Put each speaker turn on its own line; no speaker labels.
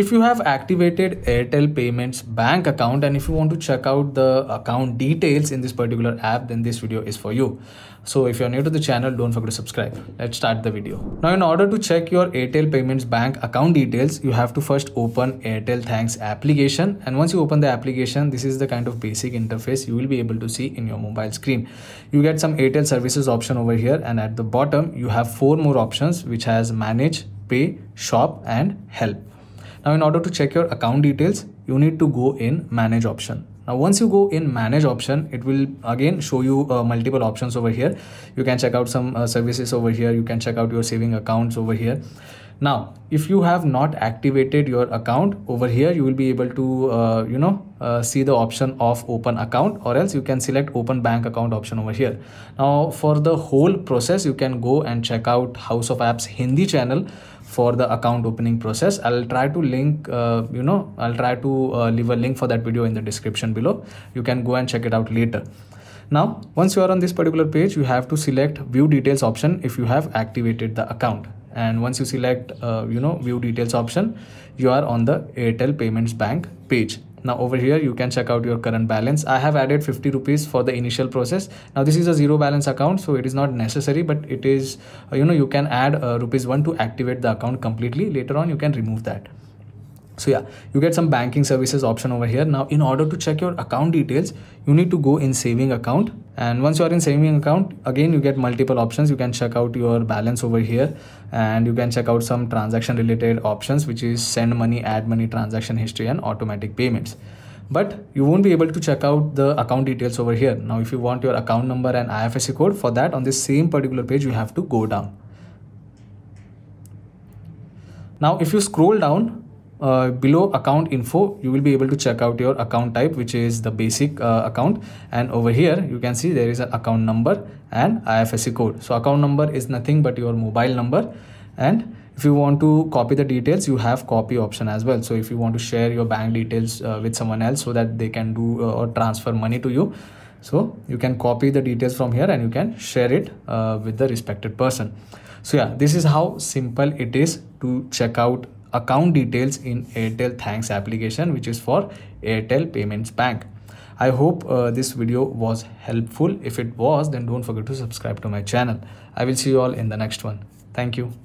if you have activated airtel payments bank account and if you want to check out the account details in this particular app then this video is for you. So if you're new to the channel don't forget to subscribe. Let's start the video. Now in order to check your airtel payments bank account details you have to first open airtel thanks application. And once you open the application this is the kind of basic interface you will be able to see in your mobile screen. You get some airtel services option over here and at the bottom you have four more options which has manage pay shop and help now in order to check your account details you need to go in manage option. Now once you go in manage option it will again show you uh, multiple options over here. You can check out some uh, services over here. You can check out your saving accounts over here now if you have not activated your account over here you will be able to uh, you know uh, see the option of open account or else you can select open bank account option over here. Now for the whole process you can go and check out house of apps hindi channel for the account opening process. I'll try to link uh, you know i'll try to uh, leave a link for that video in the description below. You can go and check it out later. Now once you are on this particular page you have to select view details option if you have activated the account and once you select uh, you know view details option you are on the airtel payments bank page. Now over here you can check out your current balance. I have added 50 rupees for the initial process. Now this is a zero balance account so it is not necessary but it is uh, you know you can add uh, rupees 1 to activate the account completely. Later on you can remove that. So yeah you get some banking services option over here. Now in order to check your account details you need to go in saving account and once you are in saving account again you get multiple options. You can check out your balance over here. And you can check out some transaction related options which is send money add money transaction history and automatic payments. But you won't be able to check out the account details over here. Now if you want your account number and ifsc code for that on this same particular page you have to go down. Now if you scroll down uh, below account info you will be able to check out your account type which is the basic uh, account. And over here you can see there is an account number and IFSC code. So account number is nothing but your mobile number. And if you want to copy the details you have copy option as well. So if you want to share your bank details uh, with someone else so that they can do uh, or transfer money to you. So you can copy the details from here and you can share it uh, with the respected person. So yeah this is how simple it is to check out account details in Airtel Thanks application which is for Airtel Payments Bank. I hope uh, this video was helpful. If it was then don't forget to subscribe to my channel. I will see you all in the next one. Thank you.